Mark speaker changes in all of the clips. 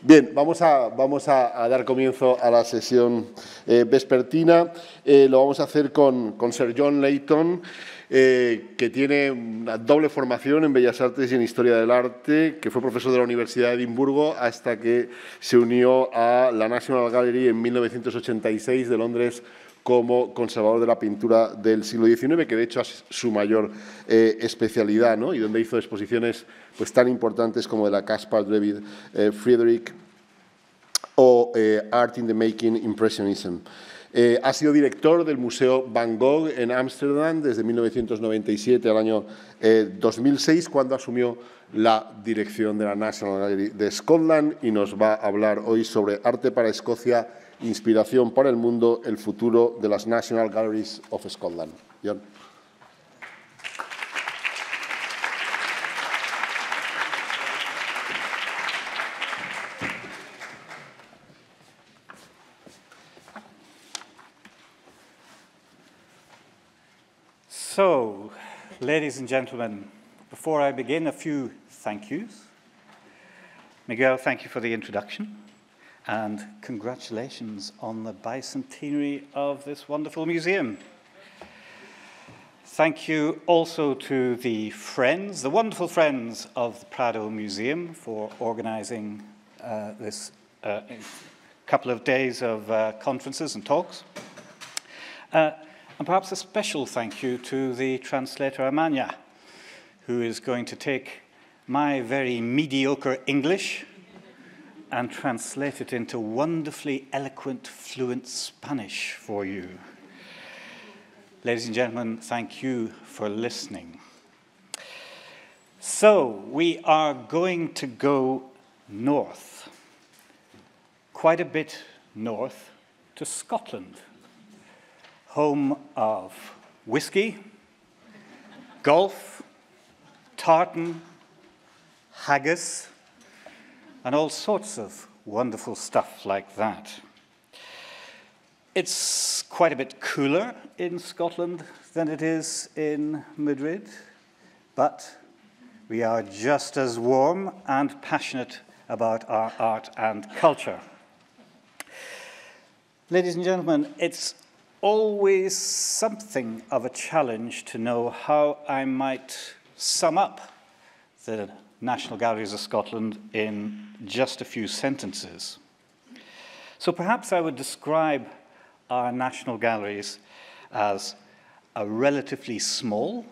Speaker 1: Bien, vamos a, vamos a, dar comienzo a la sesión eh, vespertina. Eh, lo vamos a hacer con, con Sir John Layton, eh, que tiene una doble formación en Bellas Artes y en Historia del Arte, que fue profesor de la Universidad de Edimburgo hasta que se unió a la National Gallery en 1986 de Londres como conservador de la pintura del siglo XIX, que de hecho es su mayor eh, especialidad, ¿no? y donde hizo exposiciones pues, tan importantes como de la Caspar David eh, Friedrich o eh, Art in the Making Impressionism. Ha sido director del Museo Van Gogh en Ámsterdam desde 1997 al año 2006, eh, cuando asumió la dirección de la National Gallery de Scotland y nos va a hablar hoy sobre arte para Escocia Inspiración para el mundo, el futuro de las National Galleries of Scotland. John.
Speaker 2: So, ladies and gentlemen, before I begin, a few thank yous. Miguel, thank you for the introduction and congratulations on the bicentenary of this wonderful museum. Thank you also to the friends, the wonderful friends of the Prado Museum for organizing uh, this uh, couple of days of uh, conferences and talks. Uh, and perhaps a special thank you to the translator Amanya, who is going to take my very mediocre English and translate it into wonderfully eloquent, fluent Spanish for you. Ladies and gentlemen, thank you for listening. So, we are going to go north, quite a bit north, to Scotland, home of whiskey, golf, tartan, haggis, and all sorts of wonderful stuff like that. It's quite a bit cooler in Scotland than it is in Madrid, but we are just as warm and passionate about our art and culture. Ladies and gentlemen, it's always something of a challenge to know how I might sum up the National Galleries of Scotland in just a few sentences. So perhaps I would describe our National Galleries as a relatively small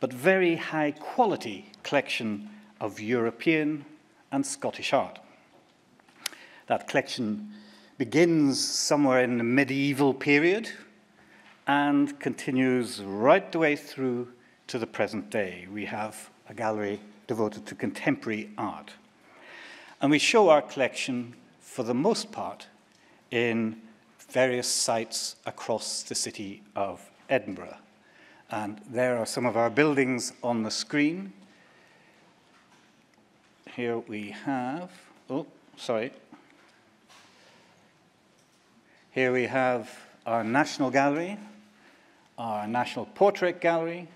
Speaker 2: but very high quality collection of European and Scottish art. That collection begins somewhere in the medieval period and continues right the way through to the present day. We have a gallery devoted to contemporary art. And we show our collection, for the most part, in various sites across the city of Edinburgh. And there are some of our buildings on the screen. Here we have, oh, sorry. Here we have our National Gallery, our National Portrait Gallery,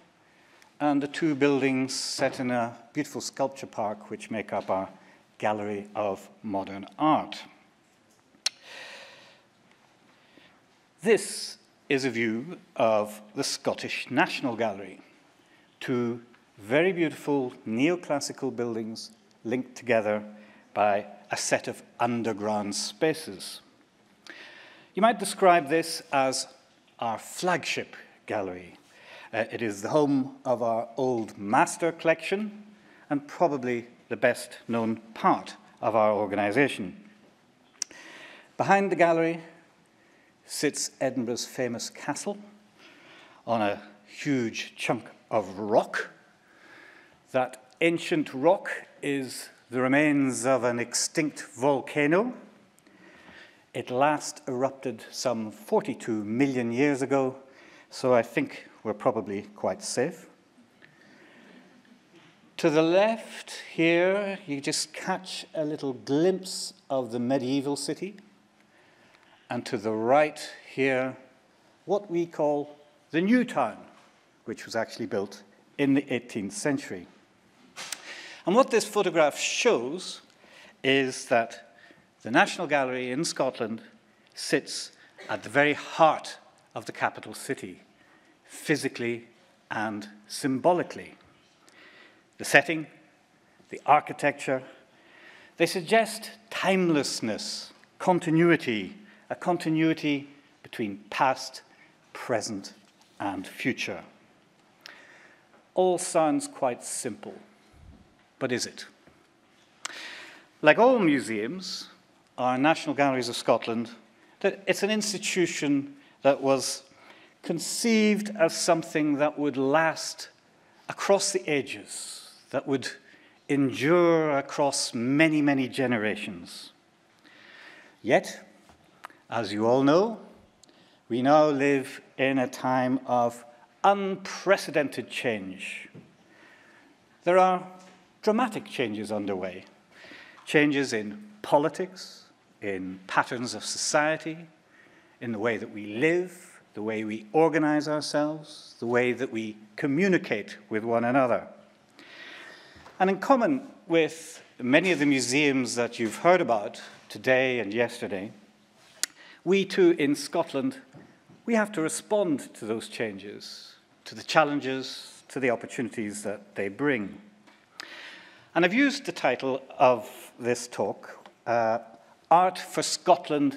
Speaker 2: and the two buildings set in a beautiful sculpture park which make up our Gallery of Modern Art. This is a view of the Scottish National Gallery, two very beautiful neoclassical buildings linked together by a set of underground spaces. You might describe this as our flagship gallery uh, it is the home of our old master collection and probably the best known part of our organization. Behind the gallery sits Edinburgh's famous castle on a huge chunk of rock. That ancient rock is the remains of an extinct volcano. It last erupted some 42 million years ago, so I think we're probably quite safe. To the left here, you just catch a little glimpse of the medieval city. And to the right here, what we call the new town, which was actually built in the 18th century. And what this photograph shows is that the National Gallery in Scotland sits at the very heart of the capital city, physically and symbolically. The setting, the architecture, they suggest timelessness, continuity, a continuity between past, present, and future. All sounds quite simple, but is it? Like all museums, our National Galleries of Scotland, it's an institution that was conceived as something that would last across the ages, that would endure across many, many generations. Yet, as you all know, we now live in a time of unprecedented change. There are dramatic changes underway changes in politics, in patterns of society, in the way that we live, the way we organize ourselves, the way that we communicate with one another. And in common with many of the museums that you've heard about today and yesterday, we too in Scotland, we have to respond to those changes, to the challenges, to the opportunities that they bring. And I've used the title of this talk, uh, Art for Scotland,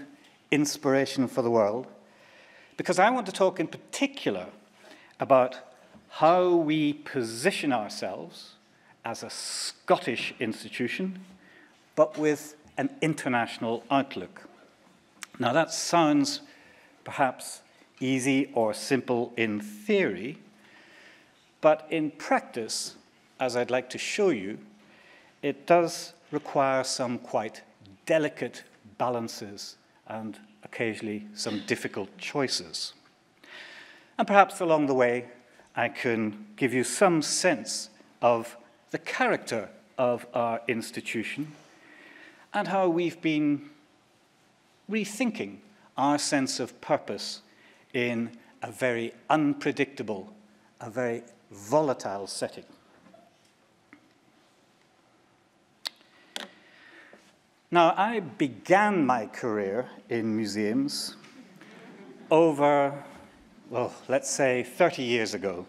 Speaker 2: Inspiration for the World, because I want to talk in particular about how we position ourselves as a Scottish institution, but with an international outlook. Now, that sounds perhaps easy or simple in theory, but in practice, as I'd like to show you, it does require some quite delicate balances and occasionally some difficult choices. And perhaps along the way, I can give you some sense of the character of our institution and how we've been rethinking our sense of purpose in a very unpredictable, a very volatile setting. Now, I began my career in museums over, well, let's say 30 years ago.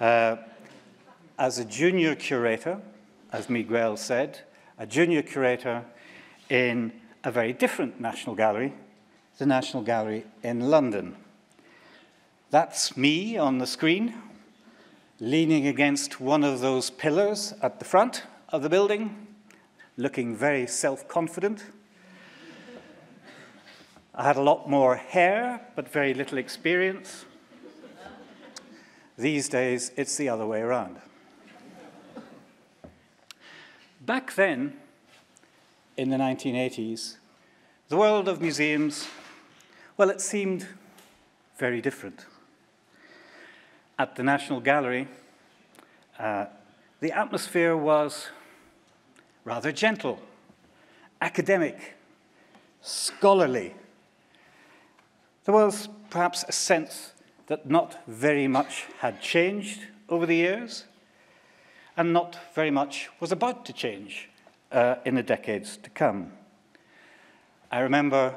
Speaker 2: Uh, as a junior curator, as Miguel said, a junior curator in a very different National Gallery, the National Gallery in London. That's me on the screen, leaning against one of those pillars at the front of the building, looking very self-confident. I had a lot more hair, but very little experience. These days, it's the other way around. Back then, in the 1980s, the world of museums, well, it seemed very different. At the National Gallery, uh, the atmosphere was rather gentle, academic, scholarly. There was perhaps a sense that not very much had changed over the years, and not very much was about to change uh, in the decades to come. I remember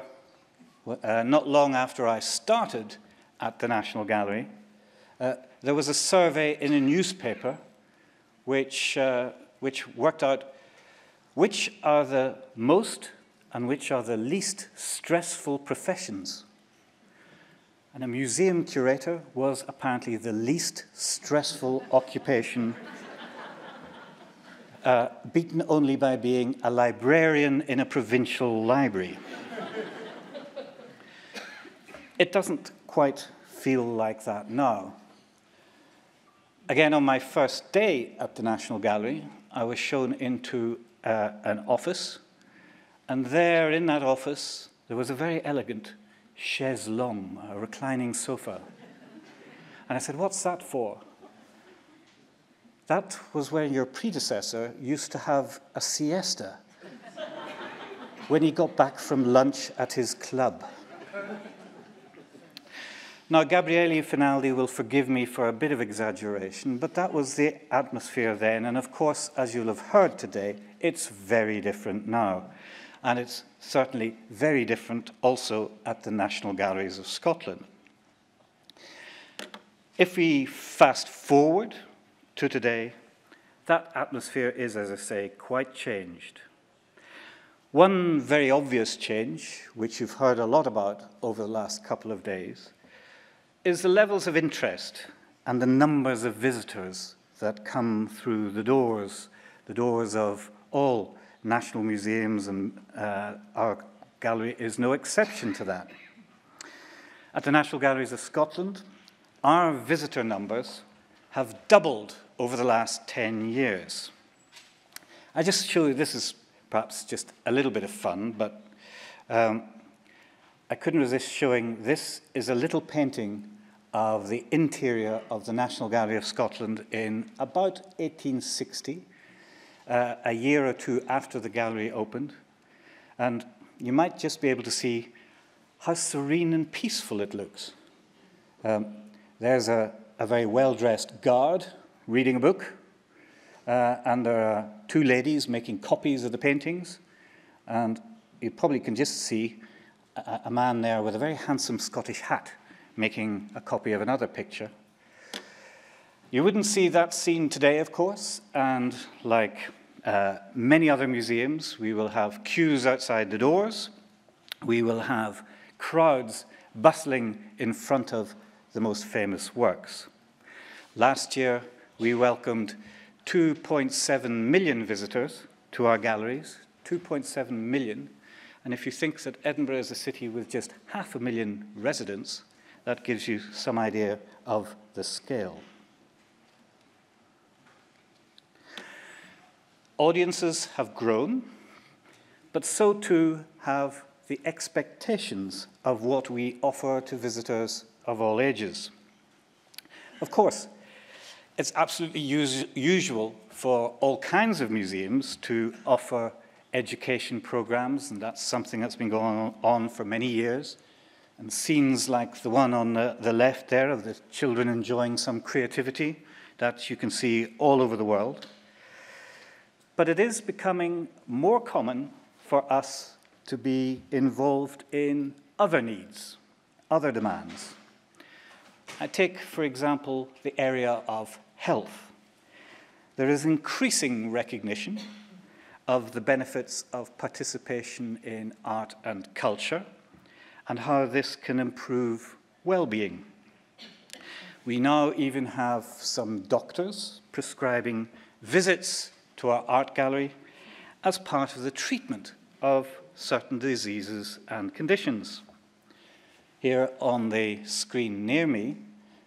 Speaker 2: uh, not long after I started at the National Gallery, uh, there was a survey in a newspaper which, uh, which worked out which are the most and which are the least stressful professions. And a museum curator was apparently the least stressful occupation uh, beaten only by being a librarian in a provincial library. it doesn't quite feel like that now. Again, on my first day at the National Gallery, I was shown into uh, an office, and there in that office, there was a very elegant chaise longue, a reclining sofa. And I said, What's that for? That was where your predecessor used to have a siesta when he got back from lunch at his club. Now, Gabriele Finaldi will forgive me for a bit of exaggeration, but that was the atmosphere then, and of course, as you'll have heard today, it's very different now. And it's certainly very different also at the National Galleries of Scotland. If we fast forward to today, that atmosphere is, as I say, quite changed. One very obvious change, which you've heard a lot about over the last couple of days, is the levels of interest and the numbers of visitors that come through the doors, the doors of all national museums, and uh, our gallery is no exception to that. At the National Galleries of Scotland, our visitor numbers have doubled over the last 10 years. I just show you, this is perhaps just a little bit of fun, but um, I couldn't resist showing this is a little painting of the interior of the National Gallery of Scotland in about 1860, uh, a year or two after the gallery opened. And you might just be able to see how serene and peaceful it looks. Um, there's a, a very well-dressed guard reading a book, uh, and there are two ladies making copies of the paintings, and you probably can just see a, a man there with a very handsome Scottish hat making a copy of another picture. You wouldn't see that scene today, of course, and like uh, many other museums, we will have queues outside the doors. We will have crowds bustling in front of the most famous works. Last year, we welcomed 2.7 million visitors to our galleries, 2.7 million. And if you think that Edinburgh is a city with just half a million residents, that gives you some idea of the scale. Audiences have grown, but so too have the expectations of what we offer to visitors of all ages. Of course, it's absolutely us usual for all kinds of museums to offer education programs, and that's something that's been going on for many years. And scenes like the one on the, the left there of the children enjoying some creativity that you can see all over the world. But it is becoming more common for us to be involved in other needs, other demands. I take, for example, the area of health. There is increasing recognition of the benefits of participation in art and culture and how this can improve well-being. We now even have some doctors prescribing visits to our art gallery as part of the treatment of certain diseases and conditions. Here on the screen near me,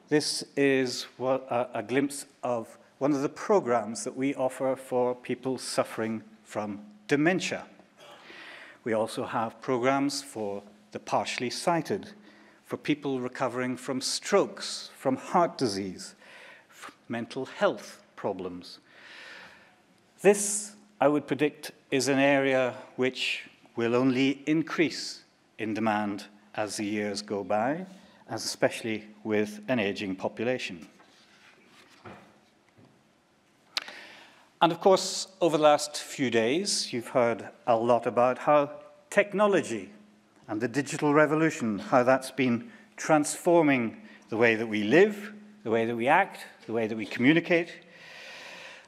Speaker 2: this is what, uh, a glimpse of one of the programs that we offer for people suffering from dementia. We also have programs for the partially sighted, for people recovering from strokes, from heart disease, mental health problems. This, I would predict, is an area which will only increase in demand as the years go by, especially with an aging population. And of course, over the last few days, you've heard a lot about how technology and the digital revolution, how that's been transforming the way that we live, the way that we act, the way that we communicate.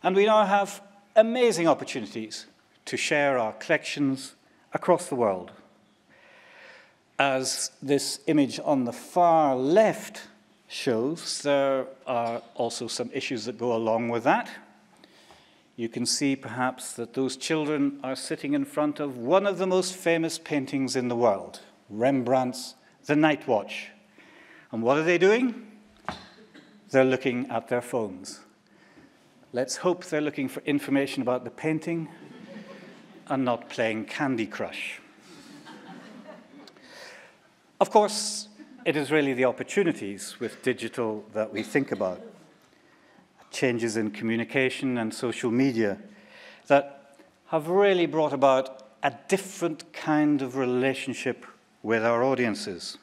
Speaker 2: And we now have amazing opportunities to share our collections across the world. As this image on the far left shows, there are also some issues that go along with that. You can see perhaps that those children are sitting in front of one of the most famous paintings in the world, Rembrandt's The Night Watch. And what are they doing? They're looking at their phones. Let's hope they're looking for information about the painting and not playing Candy Crush. Of course, it is really the opportunities with digital that we think about. Changes in communication and social media that have really brought about a different kind of relationship with our audiences.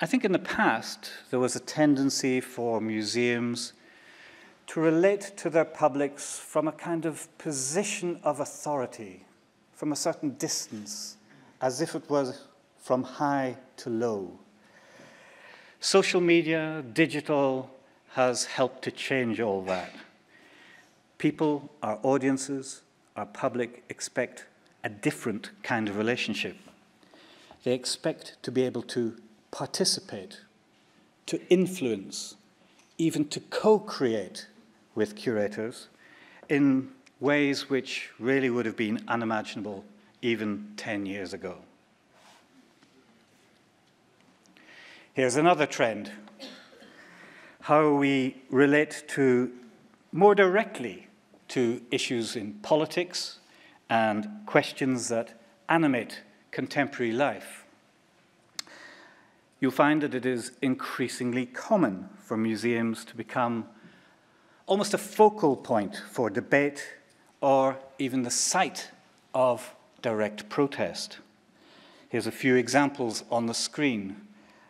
Speaker 2: I think in the past there was a tendency for museums to relate to their publics from a kind of position of authority, from a certain distance, as if it was from high to low. Social media, digital, has helped to change all that. People, our audiences, our public expect a different kind of relationship. They expect to be able to participate, to influence, even to co create with curators in ways which really would have been unimaginable even 10 years ago. Here's another trend how we relate to more directly to issues in politics and questions that animate contemporary life. You'll find that it is increasingly common for museums to become almost a focal point for debate or even the site of direct protest. Here's a few examples on the screen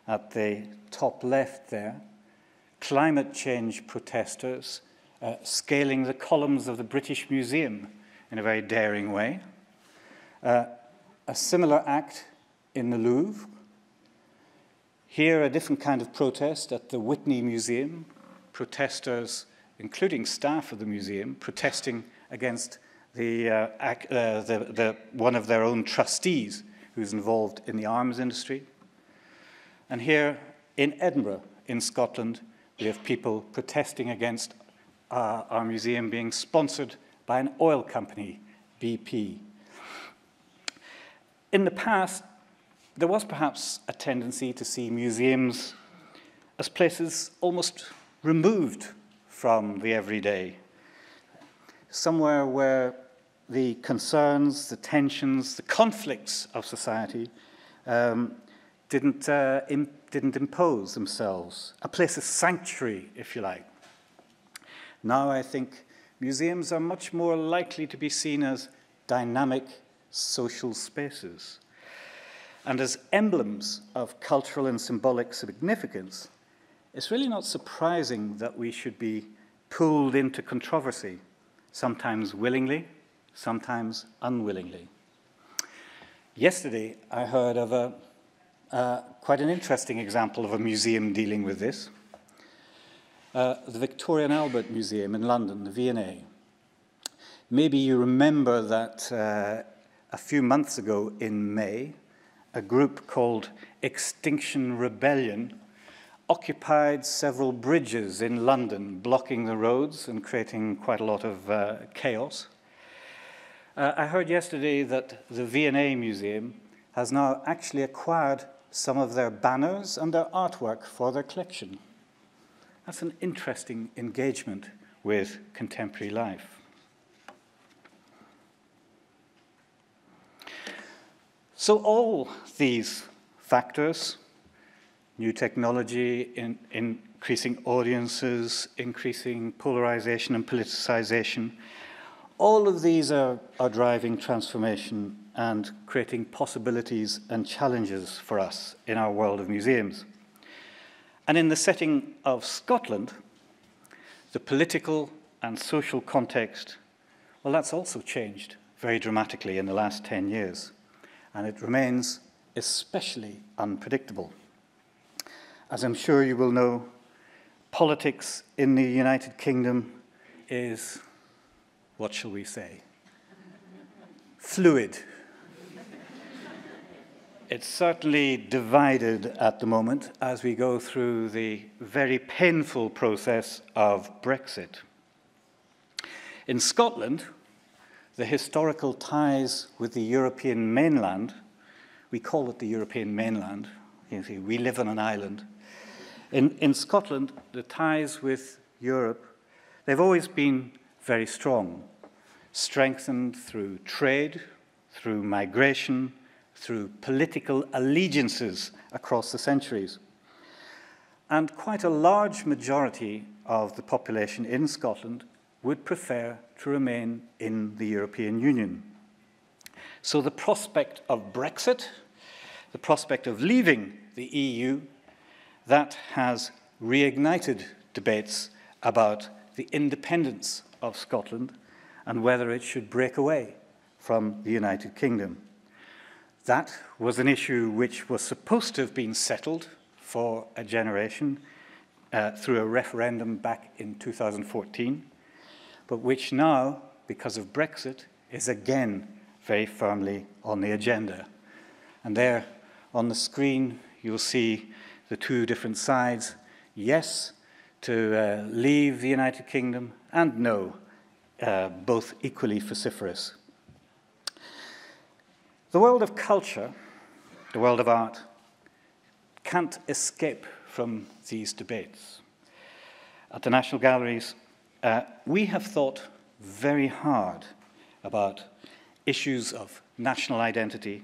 Speaker 2: at the top left there. Climate change protesters uh, scaling the columns of the British Museum in a very daring way. Uh, a similar act in the Louvre. Here, a different kind of protest at the Whitney Museum. Protesters including staff of the museum, protesting against the, uh, uh, the, the, one of their own trustees who's involved in the arms industry. And here in Edinburgh, in Scotland, we have people protesting against uh, our museum being sponsored by an oil company, BP. In the past, there was perhaps a tendency to see museums as places almost removed from the everyday. Somewhere where the concerns, the tensions, the conflicts of society um, didn't, uh, Im didn't impose themselves. A place of sanctuary, if you like. Now I think museums are much more likely to be seen as dynamic social spaces and as emblems of cultural and symbolic significance it's really not surprising that we should be pulled into controversy, sometimes willingly, sometimes unwillingly. Yesterday, I heard of a, uh, quite an interesting example of a museum dealing with this. Uh, the Victoria and Albert Museum in London, the V&A. Maybe you remember that uh, a few months ago in May, a group called Extinction Rebellion occupied several bridges in London, blocking the roads and creating quite a lot of uh, chaos. Uh, I heard yesterday that the V&A Museum has now actually acquired some of their banners and their artwork for their collection. That's an interesting engagement with contemporary life. So all these factors new technology, in, increasing audiences, increasing polarization and politicization. All of these are, are driving transformation and creating possibilities and challenges for us in our world of museums. And in the setting of Scotland, the political and social context, well, that's also changed very dramatically in the last 10 years. And it remains especially unpredictable. As I'm sure you will know, politics in the United Kingdom is, what shall we say, fluid. It's certainly divided at the moment as we go through the very painful process of Brexit. In Scotland, the historical ties with the European mainland, we call it the European mainland, you see, we live on an island, in, in Scotland, the ties with Europe, they've always been very strong, strengthened through trade, through migration, through political allegiances across the centuries. And quite a large majority of the population in Scotland would prefer to remain in the European Union. So the prospect of Brexit, the prospect of leaving the EU, that has reignited debates about the independence of Scotland and whether it should break away from the United Kingdom. That was an issue which was supposed to have been settled for a generation uh, through a referendum back in 2014, but which now, because of Brexit, is again very firmly on the agenda. And there on the screen, you'll see the two different sides. Yes, to uh, leave the United Kingdom, and no, uh, both equally vociferous. The world of culture, the world of art, can't escape from these debates. At the National Galleries, uh, we have thought very hard about issues of national identity.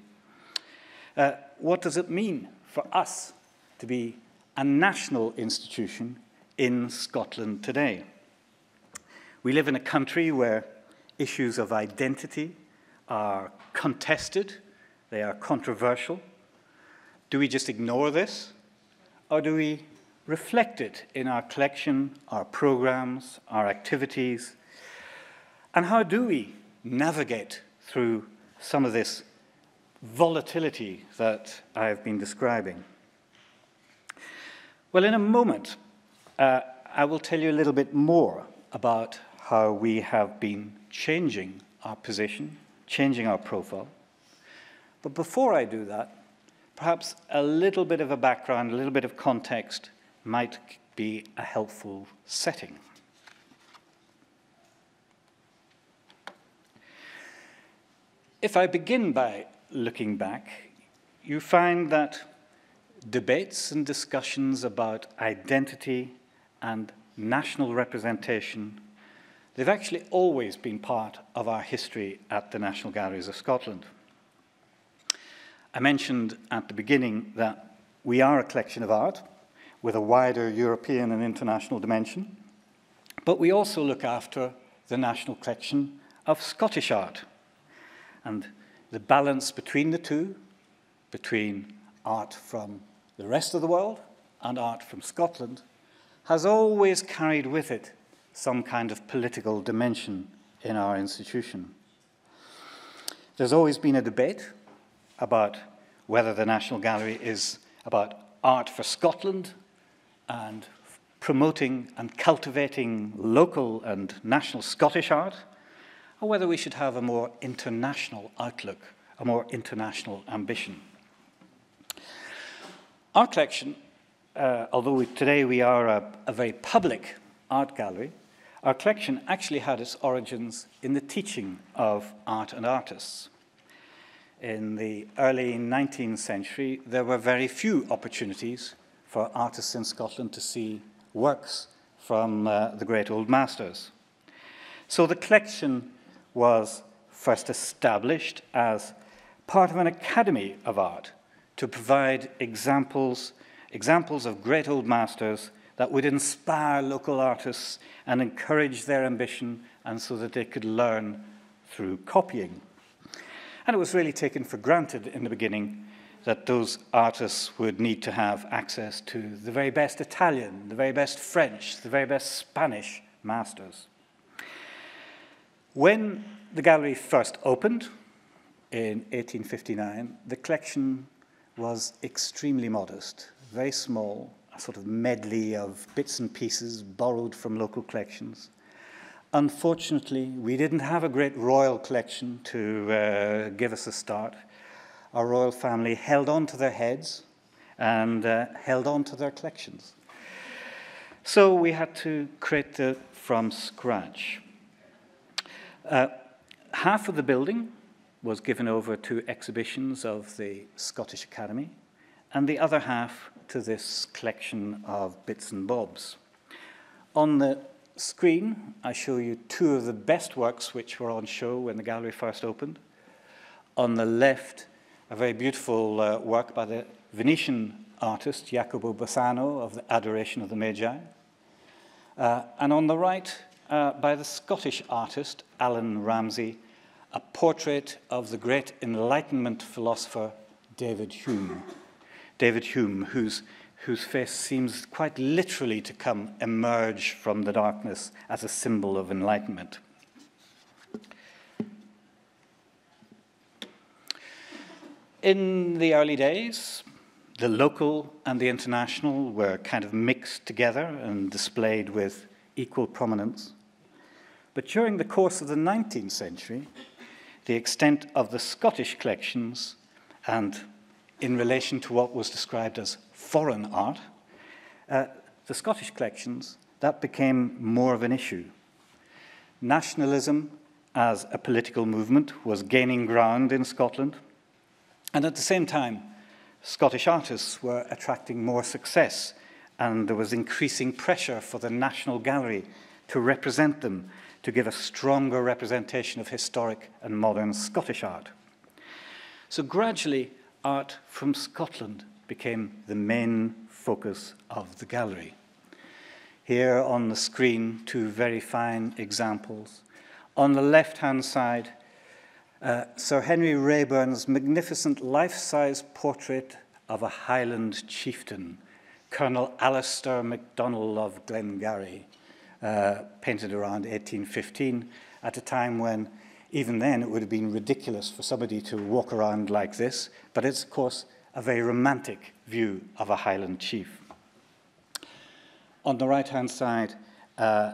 Speaker 2: Uh, what does it mean for us to be a national institution in Scotland today? We live in a country where issues of identity are contested, they are controversial. Do we just ignore this? Or do we reflect it in our collection, our programs, our activities? And how do we navigate through some of this volatility that I have been describing? Well, in a moment, uh, I will tell you a little bit more about how we have been changing our position, changing our profile. But before I do that, perhaps a little bit of a background, a little bit of context might be a helpful setting. If I begin by looking back, you find that debates and discussions about identity and national representation, they've actually always been part of our history at the National Galleries of Scotland. I mentioned at the beginning that we are a collection of art with a wider European and international dimension, but we also look after the national collection of Scottish art. And the balance between the two, between art from the rest of the world and art from Scotland, has always carried with it some kind of political dimension in our institution. There's always been a debate about whether the National Gallery is about art for Scotland and promoting and cultivating local and national Scottish art, or whether we should have a more international outlook, a more international ambition. Our collection, uh, although we, today we are a, a very public art gallery, our collection actually had its origins in the teaching of art and artists. In the early 19th century, there were very few opportunities for artists in Scotland to see works from uh, the great old masters. So the collection was first established as part of an academy of art to provide examples, examples of great old masters that would inspire local artists and encourage their ambition and so that they could learn through copying. And it was really taken for granted in the beginning that those artists would need to have access to the very best Italian, the very best French, the very best Spanish masters. When the gallery first opened in 1859, the collection was extremely modest, very small, a sort of medley of bits and pieces borrowed from local collections. Unfortunately, we didn't have a great royal collection to uh, give us a start. Our royal family held on to their heads and uh, held on to their collections. So we had to create it from scratch. Uh, half of the building was given over to exhibitions of the Scottish Academy, and the other half to this collection of bits and bobs. On the screen, I show you two of the best works which were on show when the gallery first opened. On the left, a very beautiful uh, work by the Venetian artist Jacopo Bassano of the Adoration of the Magi. Uh, and on the right, uh, by the Scottish artist Allan Ramsay, a portrait of the great Enlightenment philosopher David Hume. David Hume, whose whose face seems quite literally to come emerge from the darkness as a symbol of enlightenment. In the early days, the local and the international were kind of mixed together and displayed with equal prominence. But during the course of the 19th century, the extent of the Scottish collections and in relation to what was described as foreign art, uh, the Scottish collections, that became more of an issue. Nationalism as a political movement was gaining ground in Scotland, and at the same time, Scottish artists were attracting more success, and there was increasing pressure for the National Gallery to represent them, to give a stronger representation of historic and modern Scottish art. So gradually, art from Scotland became the main focus of the gallery. Here on the screen, two very fine examples. On the left-hand side, uh, Sir Henry Raeburn's magnificent life-size portrait of a Highland chieftain, Colonel Alistair MacDonald of Glengarry, uh, painted around 1815, at a time when even then it would have been ridiculous for somebody to walk around like this, but it's, of course, a very romantic view of a Highland chief. On the right-hand side, uh,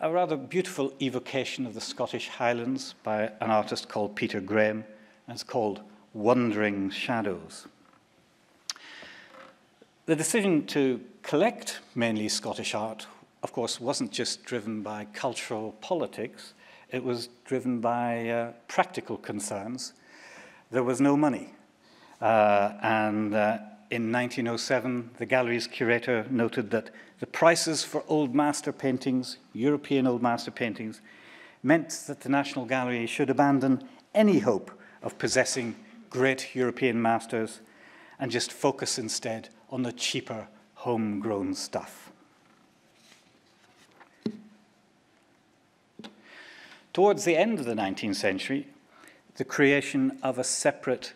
Speaker 2: a rather beautiful evocation of the Scottish Highlands by an artist called Peter Graham, and it's called Wandering Shadows. The decision to collect mainly Scottish art, of course, wasn't just driven by cultural politics, it was driven by uh, practical concerns. There was no money. Uh, and uh, in 1907, the gallery's curator noted that the prices for old master paintings, European old master paintings, meant that the National Gallery should abandon any hope of possessing great European masters and just focus instead on the cheaper homegrown stuff. Towards the end of the 19th century, the creation of a separate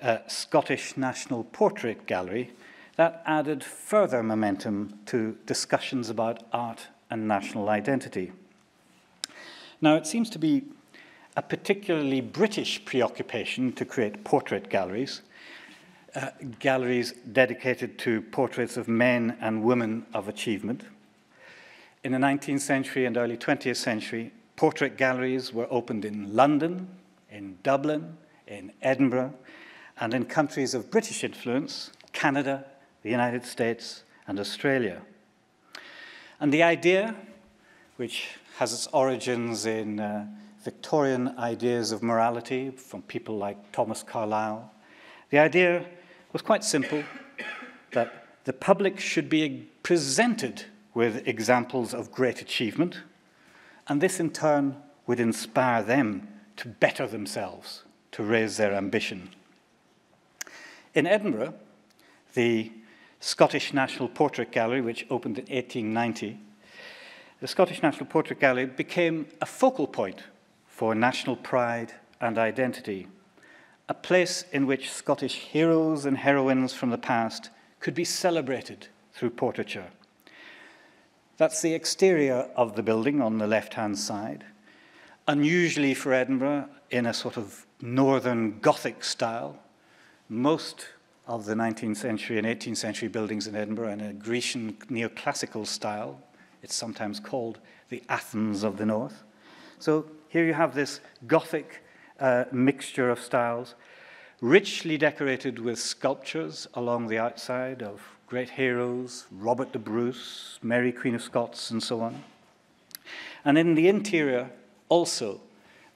Speaker 2: uh, Scottish National Portrait Gallery that added further momentum to discussions about art and national identity. Now, it seems to be a particularly British preoccupation to create portrait galleries, uh, galleries dedicated to portraits of men and women of achievement. In the 19th century and early 20th century, Portrait galleries were opened in London, in Dublin, in Edinburgh, and in countries of British influence, Canada, the United States, and Australia. And the idea, which has its origins in uh, Victorian ideas of morality from people like Thomas Carlyle, the idea was quite simple that the public should be presented with examples of great achievement and this in turn would inspire them to better themselves, to raise their ambition. In Edinburgh, the Scottish National Portrait Gallery, which opened in 1890, the Scottish National Portrait Gallery became a focal point for national pride and identity, a place in which Scottish heroes and heroines from the past could be celebrated through portraiture. That's the exterior of the building on the left-hand side. Unusually for Edinburgh, in a sort of northern Gothic style. Most of the 19th century and 18th century buildings in Edinburgh are in a Grecian neoclassical style. It's sometimes called the Athens of the North. So here you have this Gothic uh, mixture of styles, richly decorated with sculptures along the outside of great heroes, Robert the Bruce, Mary Queen of Scots, and so on. And in the interior, also,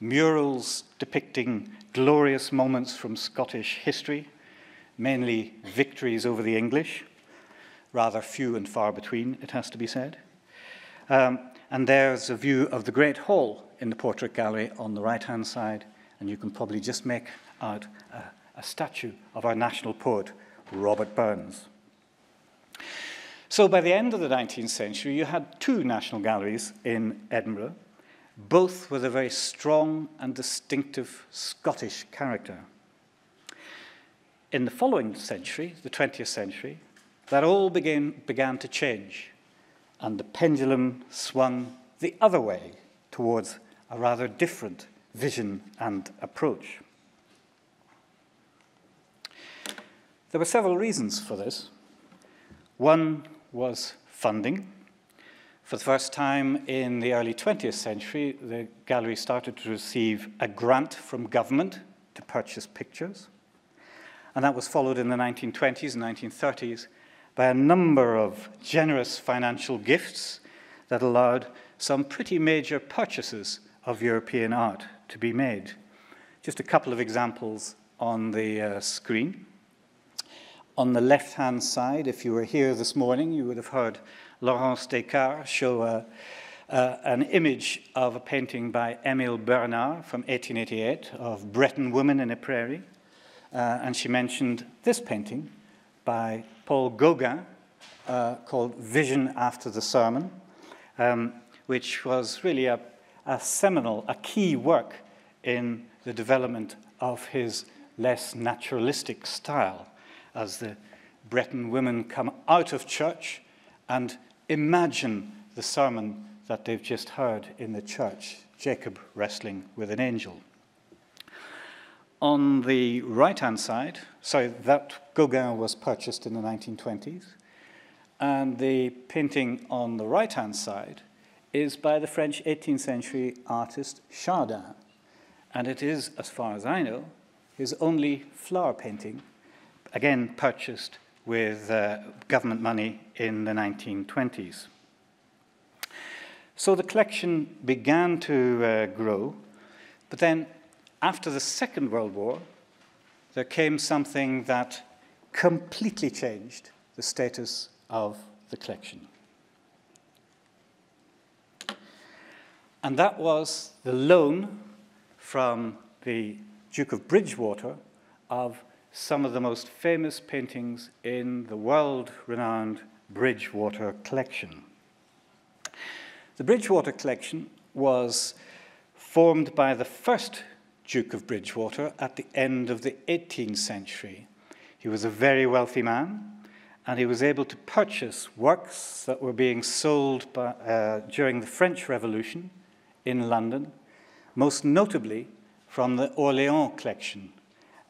Speaker 2: murals depicting glorious moments from Scottish history, mainly victories over the English, rather few and far between, it has to be said. Um, and there's a view of the Great Hall in the Portrait Gallery on the right-hand side, and you can probably just make out a, a statue of our national poet, Robert Burns. So by the end of the 19th century, you had two national galleries in Edinburgh, both with a very strong and distinctive Scottish character. In the following century, the 20th century, that all began, began to change, and the pendulum swung the other way towards a rather different vision and approach. There were several reasons for this. One was funding. For the first time in the early 20th century, the gallery started to receive a grant from government to purchase pictures. And that was followed in the 1920s and 1930s by a number of generous financial gifts that allowed some pretty major purchases of European art to be made. Just a couple of examples on the uh, screen. On the left-hand side, if you were here this morning, you would have heard Laurence des Cars show a, uh, an image of a painting by Émile Bernard from 1888 of Breton women in a prairie. Uh, and she mentioned this painting by Paul Gauguin uh, called Vision After the Sermon, um, which was really a, a seminal, a key work in the development of his less naturalistic style as the Breton women come out of church and imagine the sermon that they've just heard in the church Jacob wrestling with an angel. On the right hand side, sorry, that Gauguin was purchased in the 1920s, and the painting on the right hand side is by the French 18th century artist Chardin, and it is, as far as I know, his only flower painting again purchased with uh, government money in the 1920s. So the collection began to uh, grow, but then after the Second World War, there came something that completely changed the status of the collection. And that was the loan from the Duke of Bridgewater of some of the most famous paintings in the world-renowned Bridgewater collection. The Bridgewater collection was formed by the first Duke of Bridgewater at the end of the 18th century. He was a very wealthy man, and he was able to purchase works that were being sold by, uh, during the French Revolution in London, most notably from the Orléans collection,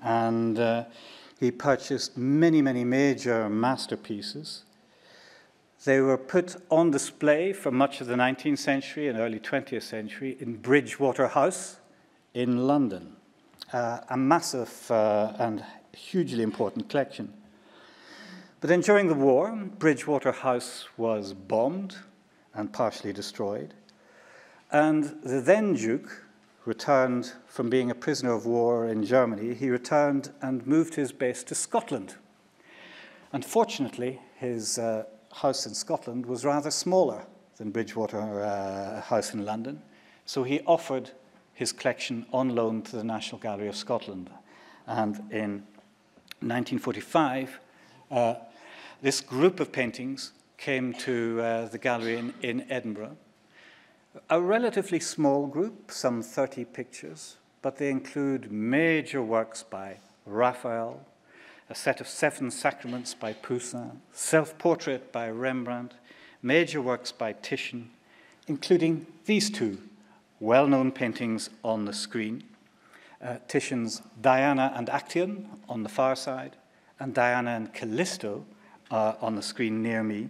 Speaker 2: and uh, he purchased many, many major masterpieces. They were put on display for much of the 19th century and early 20th century in Bridgewater House in London, uh, a massive uh, and hugely important collection. But then during the war, Bridgewater House was bombed and partially destroyed. And the then Duke, returned from being a prisoner of war in Germany, he returned and moved his base to Scotland. Unfortunately, his uh, house in Scotland was rather smaller than Bridgewater uh, House in London, so he offered his collection on loan to the National Gallery of Scotland. And in 1945, uh, this group of paintings came to uh, the gallery in, in Edinburgh, a relatively small group, some 30 pictures, but they include major works by Raphael, a set of seven sacraments by Poussin, self-portrait by Rembrandt, major works by Titian, including these two well-known paintings on the screen, uh, Titian's Diana and Actaeon on the far side, and Diana and Callisto uh, on the screen near me,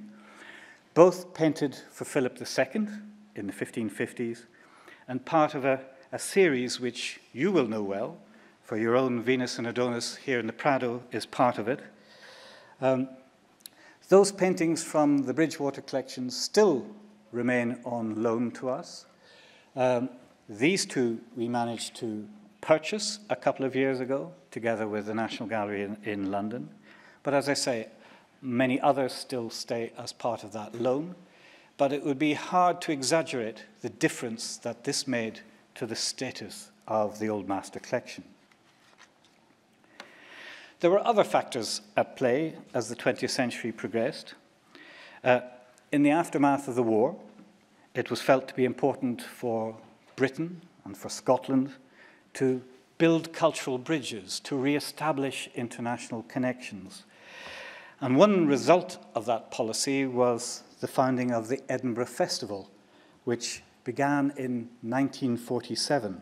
Speaker 2: both painted for Philip II, in the 1550s, and part of a, a series which you will know well, for your own Venus and Adonis here in the Prado is part of it. Um, those paintings from the Bridgewater collection still remain on loan to us. Um, these two we managed to purchase a couple of years ago, together with the National Gallery in, in London. But as I say, many others still stay as part of that loan but it would be hard to exaggerate the difference that this made to the status of the Old Master collection. There were other factors at play as the 20th century progressed. Uh, in the aftermath of the war, it was felt to be important for Britain and for Scotland to build cultural bridges, to re-establish international connections. And one result of that policy was the founding of the Edinburgh Festival, which began in 1947.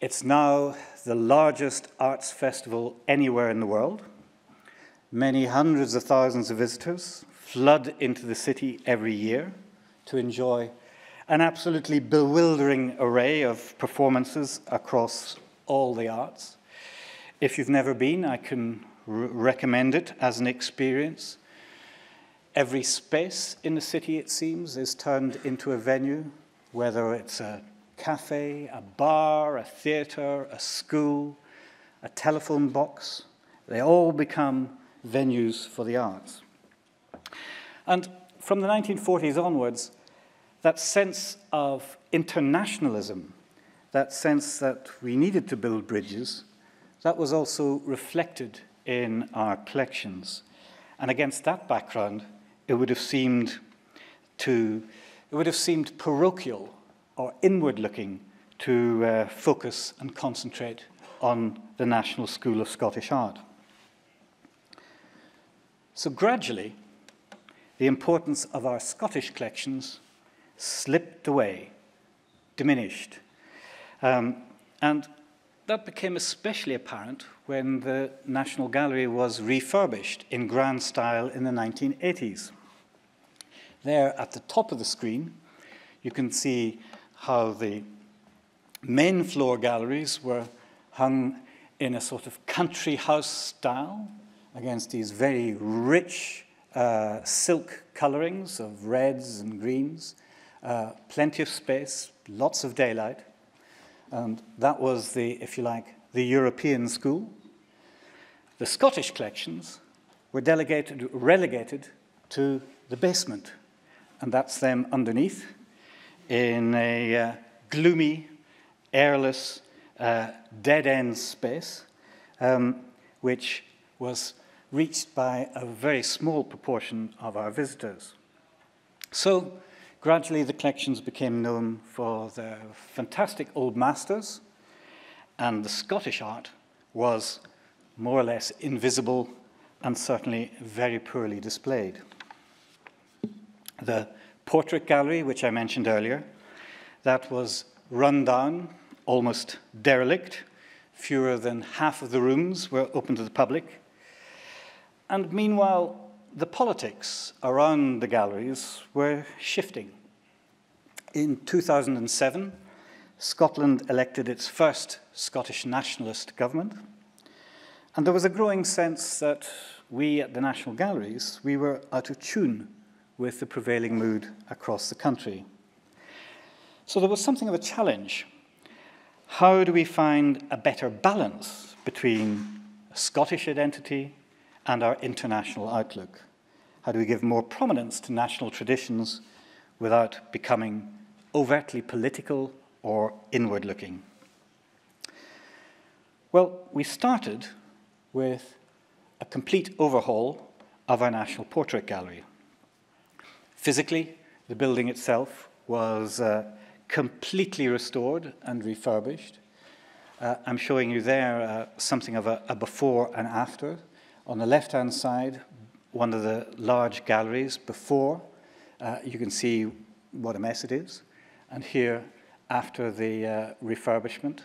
Speaker 2: It's now the largest arts festival anywhere in the world. Many hundreds of thousands of visitors flood into the city every year to enjoy an absolutely bewildering array of performances across all the arts. If you've never been, I can recommend it as an experience. Every space in the city, it seems, is turned into a venue, whether it's a cafe, a bar, a theatre, a school, a telephone box. They all become venues for the arts. And from the 1940s onwards, that sense of internationalism, that sense that we needed to build bridges, that was also reflected in our collections. And against that background, it would have seemed to it would have seemed parochial or inward looking to uh, focus and concentrate on the National School of Scottish Art. So gradually, the importance of our Scottish collections slipped away, diminished. Um, and that became especially apparent when the National Gallery was refurbished in grand style in the 1980s. There at the top of the screen, you can see how the main floor galleries were hung in a sort of country house style against these very rich uh, silk colorings of reds and greens, uh, plenty of space, lots of daylight. And that was the, if you like, the European school. The Scottish collections were delegated, relegated to the basement, and that's them underneath in a uh, gloomy, airless, uh, dead end space, um, which was reached by a very small proportion of our visitors. So, gradually, the collections became known for their fantastic old masters, and the Scottish art was more or less invisible and certainly very poorly displayed. The portrait gallery, which I mentioned earlier, that was run down, almost derelict. Fewer than half of the rooms were open to the public. And meanwhile, the politics around the galleries were shifting. In 2007, Scotland elected its first Scottish nationalist government. And there was a growing sense that we at the National Galleries, we were out of tune with the prevailing mood across the country. So there was something of a challenge. How do we find a better balance between Scottish identity and our international outlook? How do we give more prominence to national traditions without becoming overtly political or inward looking? Well, we started with a complete overhaul of our National Portrait Gallery. Physically, the building itself was uh, completely restored and refurbished. Uh, I'm showing you there uh, something of a, a before and after. On the left-hand side, one of the large galleries before, uh, you can see what a mess it is. And here, after the uh, refurbishment.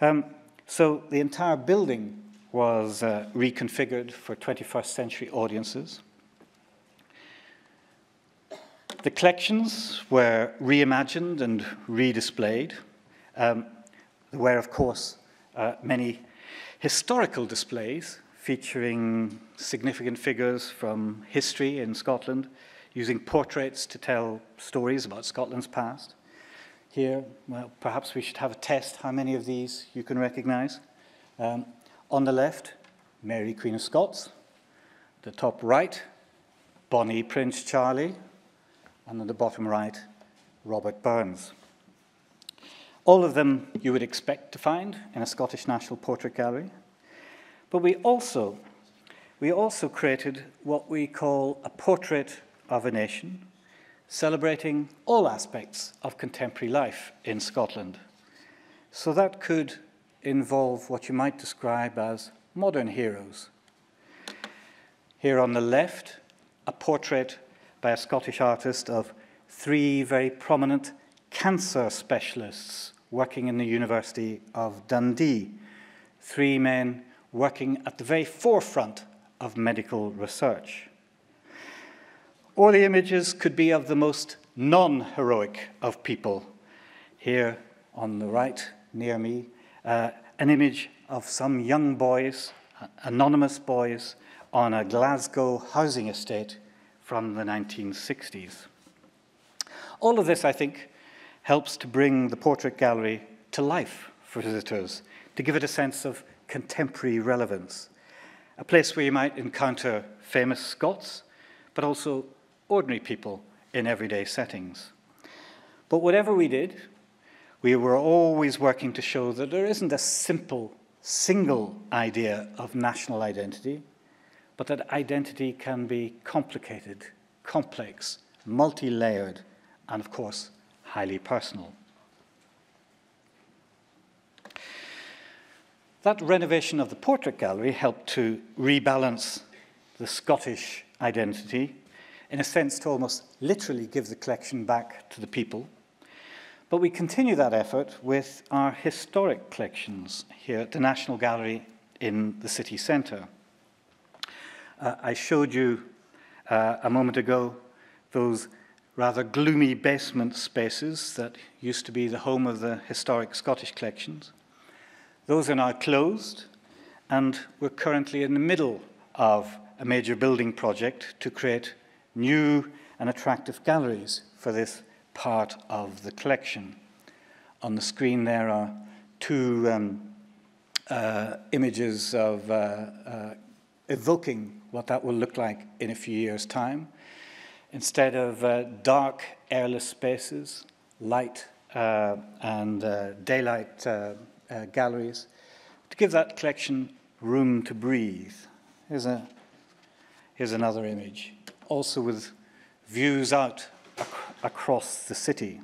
Speaker 2: Um, so the entire building was uh, reconfigured for 21st century audiences. The collections were reimagined and redisplayed. Um, there were, of course, uh, many historical displays featuring significant figures from history in Scotland, using portraits to tell stories about Scotland's past. Here, well, perhaps we should have a test how many of these you can recognize. Um, on the left, Mary, Queen of Scots. The top right, Bonnie, Prince Charlie. And on the bottom right, Robert Burns. All of them you would expect to find in a Scottish National Portrait Gallery. But we also, we also created what we call a portrait of a nation, celebrating all aspects of contemporary life in Scotland. So that could involve what you might describe as modern heroes. Here on the left, a portrait by a Scottish artist of three very prominent cancer specialists working in the University of Dundee. Three men working at the very forefront of medical research. Or the images could be of the most non heroic of people. Here on the right, near me, uh, an image of some young boys, anonymous boys, on a Glasgow housing estate from the 1960s. All of this, I think, helps to bring the portrait gallery to life for visitors, to give it a sense of contemporary relevance. A place where you might encounter famous Scots, but also ordinary people in everyday settings. But whatever we did, we were always working to show that there isn't a simple, single idea of national identity, but that identity can be complicated, complex, multi layered, and of course, highly personal. That renovation of the portrait gallery helped to rebalance the Scottish identity, in a sense, to almost literally give the collection back to the people. But we continue that effort with our historic collections here at the National Gallery in the city centre. Uh, I showed you uh, a moment ago those rather gloomy basement spaces that used to be the home of the historic Scottish collections. Those are now closed, and we're currently in the middle of a major building project to create new and attractive galleries for this part of the collection. On the screen there are two um, uh, images of uh, uh, evoking what that will look like in a few years' time. Instead of uh, dark, airless spaces, light uh, and uh, galleries, to give that collection room to breathe. Here's, a, here's another image, also with views out ac across the city.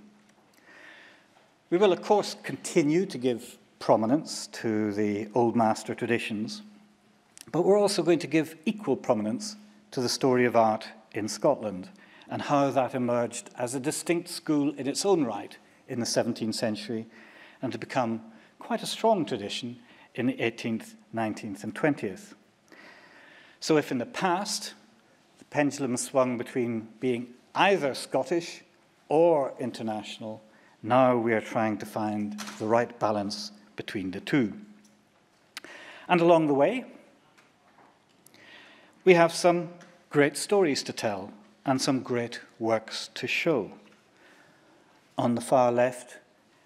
Speaker 2: We will, of course, continue to give prominence to the Old Master traditions, but we're also going to give equal prominence to the story of art in Scotland and how that emerged as a distinct school in its own right in the 17th century and to become quite a strong tradition in the 18th, 19th, and 20th. So, if in the past the pendulum swung between being either Scottish or international, now we are trying to find the right balance between the two. And along the way, we have some great stories to tell and some great works to show. On the far left,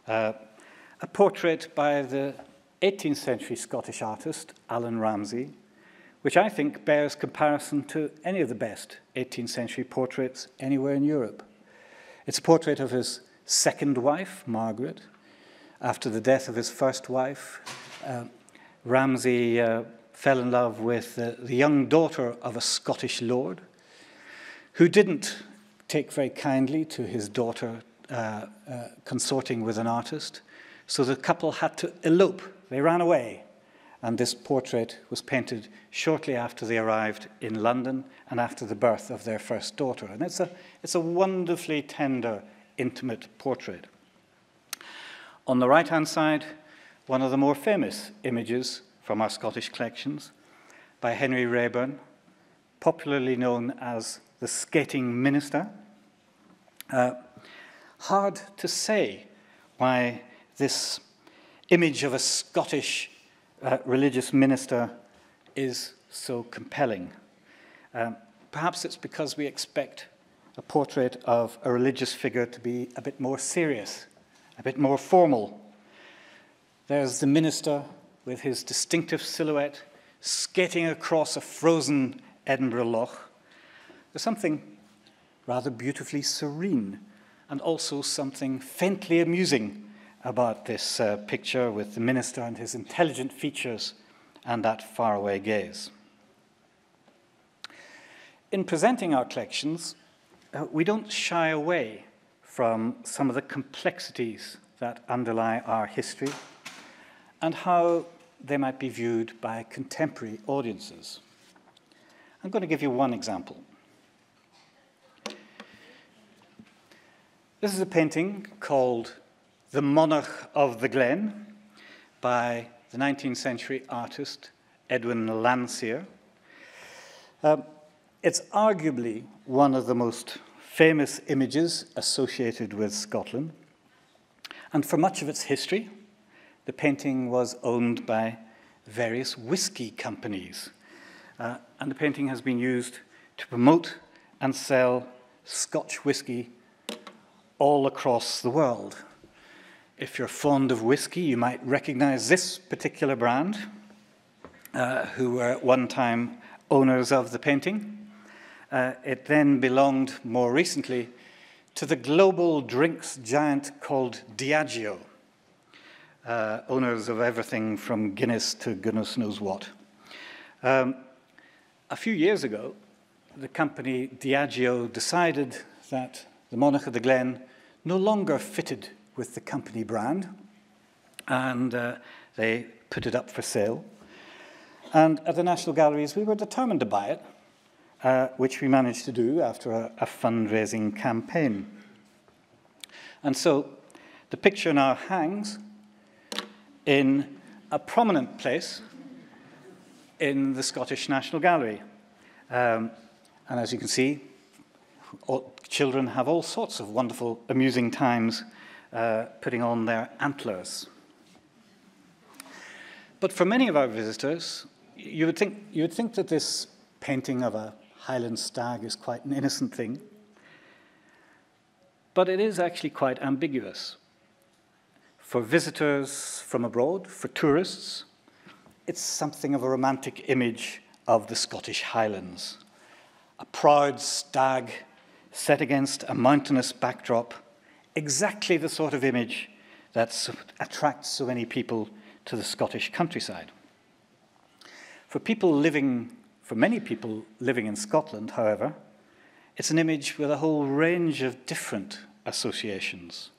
Speaker 2: uh, a portrait by the 18th century Scottish artist Allan Ramsay, which I think bears comparison to any of the best 18th century portraits anywhere in Europe. It's a portrait of his second wife, Margaret. After the death of his first wife, uh, Ramsay uh, fell in love with uh, the young daughter of a Scottish lord who didn't take very kindly to his daughter uh, uh, consorting with an artist. So the couple had to elope. They ran away. And this portrait was painted shortly after they arrived in London and after the birth of their first daughter. And it's a, it's a wonderfully tender intimate portrait. On the right hand side, one of the more famous images from our Scottish collections by Henry Raeburn, popularly known as the Skating Minister. Uh, hard to say why this image of a Scottish uh, religious minister is so compelling. Um, perhaps it's because we expect a portrait of a religious figure to be a bit more serious, a bit more formal. There's the minister with his distinctive silhouette skating across a frozen Edinburgh loch. There's something rather beautifully serene and also something faintly amusing about this uh, picture with the minister and his intelligent features and that faraway gaze. In presenting our collections, uh, we don't shy away from some of the complexities that underlie our history and how they might be viewed by contemporary audiences. I'm going to give you one example. This is a painting called The Monarch of the Glen by the 19th century artist Edwin Landseer. Um, it's arguably one of the most famous images associated with Scotland. And for much of its history, the painting was owned by various whisky companies. Uh, and the painting has been used to promote and sell Scotch whisky all across the world. If you're fond of whisky, you might recognize this particular brand, uh, who were at one time owners of the painting. Uh, it then belonged more recently to the global drinks giant called Diageo, uh, owners of everything from Guinness to goodness knows what. Um, a few years ago, the company Diageo decided that the Monarch of the Glen no longer fitted with the company brand, and uh, they put it up for sale. And at the National Galleries, we were determined to buy it uh, which we managed to do after a, a fundraising campaign. And so the picture now hangs in a prominent place in the Scottish National Gallery. Um, and as you can see, all, children have all sorts of wonderful, amusing times uh, putting on their antlers. But for many of our visitors, you would think, you would think that this painting of a Highland stag is quite an innocent thing. But it is actually quite ambiguous. For visitors from abroad, for tourists, it's something of a romantic image of the Scottish Highlands. A proud stag set against a mountainous backdrop, exactly the sort of image that attracts so many people to the Scottish countryside. For people living for many people living in Scotland, however, it's an image with a whole range of different associations.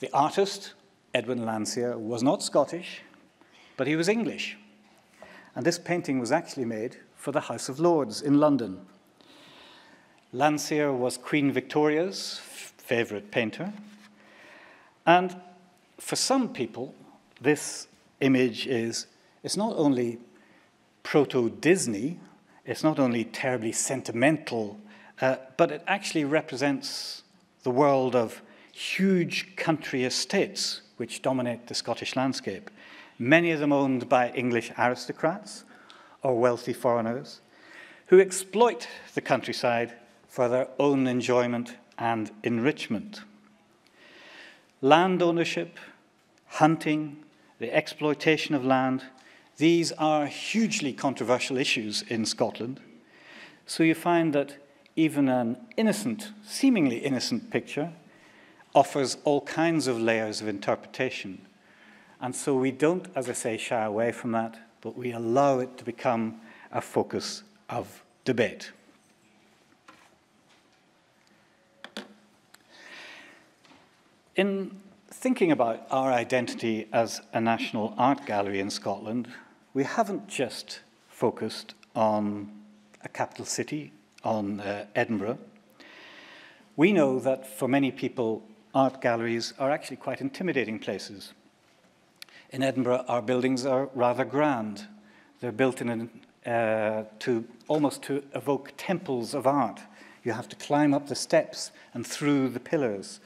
Speaker 2: The artist, Edwin Landseer, was not Scottish, but he was English. And this painting was actually made for the House of Lords in London. Landseer was Queen Victoria's favourite painter. And for some people, this image is it's not only proto Disney. It's not only terribly sentimental, uh, but it actually represents the world of huge country estates which dominate the Scottish landscape, many of them owned by English aristocrats or wealthy foreigners who exploit the countryside for their own enjoyment and enrichment. Land ownership, hunting, the exploitation of land these are hugely controversial issues in Scotland. So you find that even an innocent, seemingly innocent picture offers all kinds of layers of interpretation. And so we don't, as I say, shy away from that, but we allow it to become a focus of debate. In thinking about our identity as a national art gallery in Scotland, we haven't just focused on a capital city, on uh, Edinburgh. We know that for many people, art galleries are actually quite intimidating places. In Edinburgh, our buildings are rather grand. They're built in an, uh, to almost to evoke temples of art. You have to climb up the steps and through the pillars.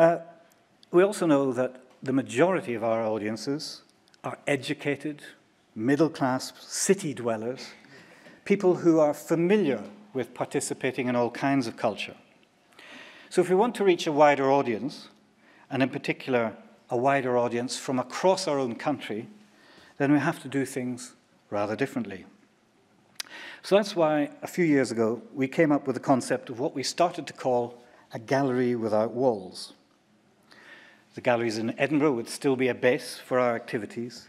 Speaker 2: Uh, we also know that the majority of our audiences are educated, middle class city dwellers, people who are familiar with participating in all kinds of culture. So, if we want to reach a wider audience, and in particular a wider audience from across our own country, then we have to do things rather differently. So that's why a few years ago we came up with the concept of what we started to call a gallery without walls. The galleries in Edinburgh would still be a base for our activities.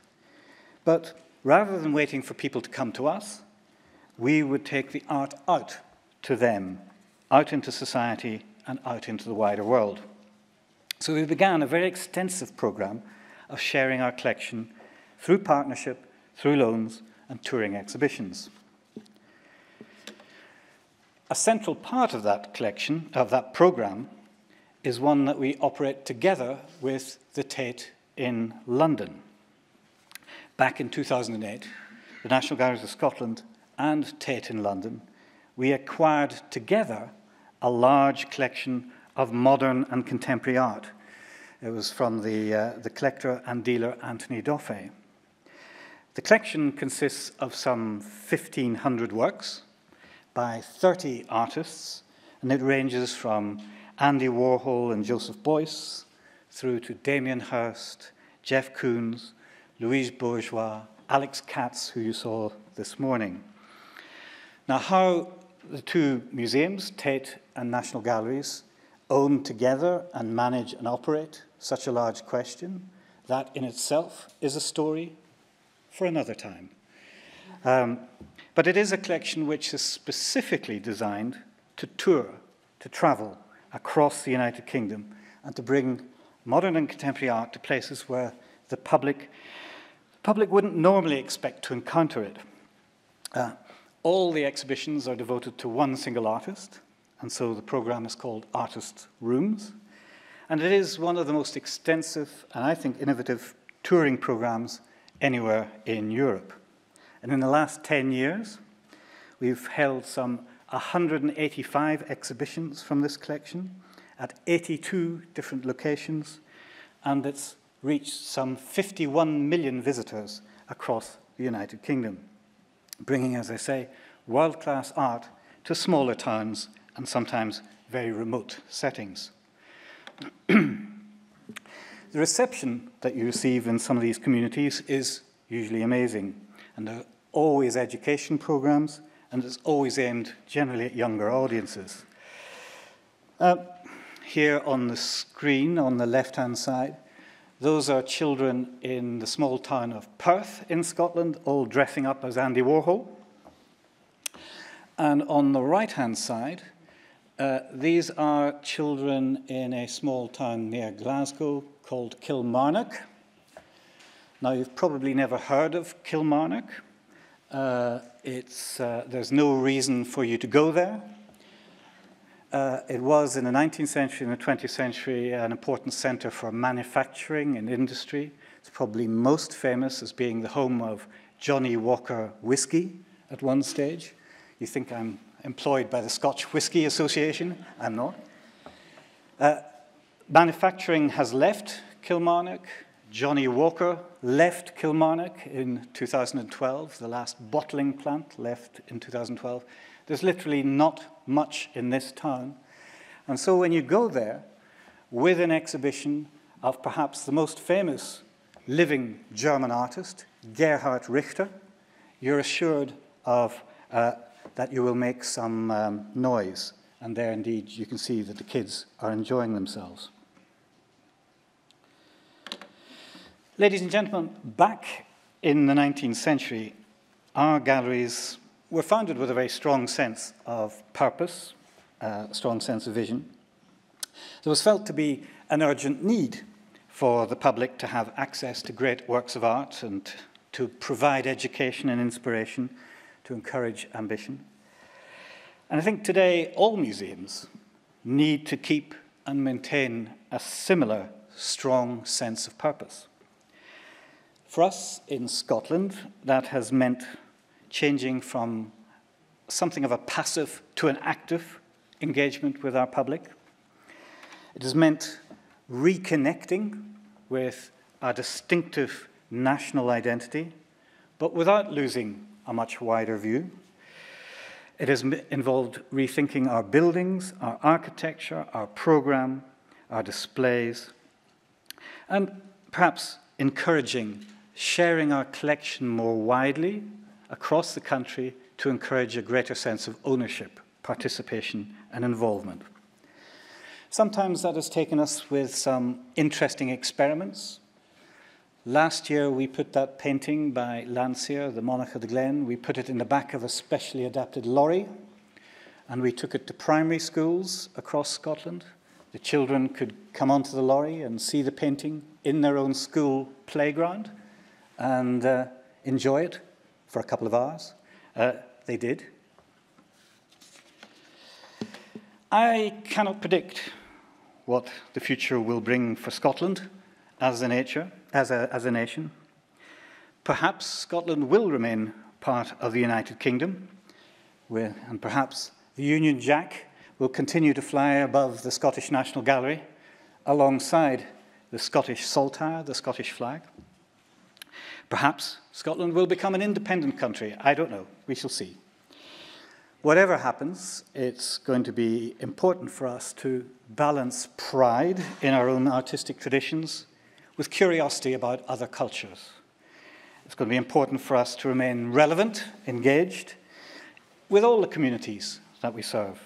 Speaker 2: But rather than waiting for people to come to us, we would take the art out to them, out into society and out into the wider world. So we began a very extensive program of sharing our collection through partnership, through loans, and touring exhibitions. A central part of that collection, of that program, is one that we operate together with the Tate in London. Back in 2008, the National Galleries of Scotland and Tate in London, we acquired together a large collection of modern and contemporary art. It was from the, uh, the collector and dealer Anthony d'Offay. The collection consists of some 1,500 works by 30 artists, and it ranges from Andy Warhol and Joseph Beuys through to Damien Hirst, Jeff Koons, Louise Bourgeois, Alex Katz, who you saw this morning. Now, how the two museums, Tate and National Galleries, own together and manage and operate such a large question, that in itself is a story for another time. Um, but it is a collection which is specifically designed to tour, to travel across the United Kingdom, and to bring modern and contemporary art to places where the public, the public wouldn't normally expect to encounter it. Uh, all the exhibitions are devoted to one single artist, and so the program is called Artist Rooms. And it is one of the most extensive and I think innovative touring programs anywhere in Europe. And in the last 10 years, we've held some 185 exhibitions from this collection at 82 different locations, and it's reached some 51 million visitors across the United Kingdom bringing, as I say, world class art to smaller towns and sometimes very remote settings. the reception that you receive in some of these communities is usually amazing, and there are always education programs, and it's always aimed generally at younger audiences. Uh, here on the screen on the left hand side, those are children in the small town of Perth in Scotland, all dressing up as Andy Warhol. And on the right hand side, uh, these are children in a small town near Glasgow called Kilmarnock. Now, you've probably never heard of Kilmarnock. Uh, uh, there's no reason for you to go there. Uh, it was in the 19th century and the 20th century an important center for manufacturing and industry. It's probably most famous as being the home of Johnnie Walker whiskey at one stage. You think I'm employed by the Scotch Whisky Association? I'm not. Uh, manufacturing has left Kilmarnock. Johnnie Walker left Kilmarnock in 2012. The last bottling plant left in 2012. There's literally not much in this town. And so when you go there with an exhibition of perhaps the most famous living German artist, Gerhard Richter, you're assured of uh, that you will make some um, noise. And there, indeed, you can see that the kids are enjoying themselves. Ladies and gentlemen, back in the 19th century, our galleries were founded with a very strong sense of purpose, a strong sense of vision. There was felt to be an urgent need for the public to have access to great works of art and to provide education and inspiration, to encourage ambition. And I think today all museums need to keep and maintain a similar strong sense of purpose. For us in Scotland, that has meant changing from something of a passive to an active engagement with our public. It has meant reconnecting with our distinctive national identity, but without losing a much wider view. It has involved rethinking our buildings, our architecture, our program, our displays, and perhaps encouraging sharing our collection more widely across the country to encourage a greater sense of ownership, participation, and involvement. Sometimes that has taken us with some interesting experiments. Last year, we put that painting by Landseer, the Monarch of the Glen, we put it in the back of a specially adapted lorry, and we took it to primary schools across Scotland. The children could come onto the lorry and see the painting in their own school playground and uh, enjoy it for a couple of hours. Uh, they did. I cannot predict what the future will bring for Scotland as a, nature, as a, as a nation. Perhaps Scotland will remain part of the United Kingdom, where, and perhaps the Union Jack will continue to fly above the Scottish National Gallery alongside the Scottish saltire, the Scottish flag. Perhaps Scotland will become an independent country. I don't know. We shall see. Whatever happens, it's going to be important for us to balance pride in our own artistic traditions with curiosity about other cultures. It's going to be important for us to remain relevant, engaged with all the communities that we serve.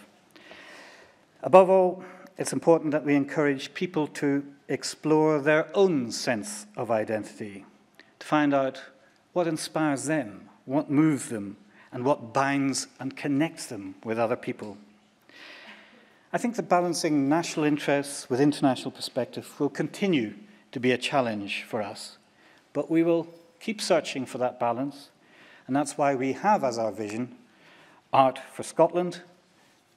Speaker 2: Above all, it's important that we encourage people to explore their own sense of identity, to find out what inspires them, what moves them, and what binds and connects them with other people. I think that balancing national interests with international perspective will continue to be a challenge for us, but we will keep searching for that balance, and that's why we have as our vision art for Scotland,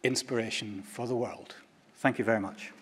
Speaker 2: inspiration for the world. Thank you very much.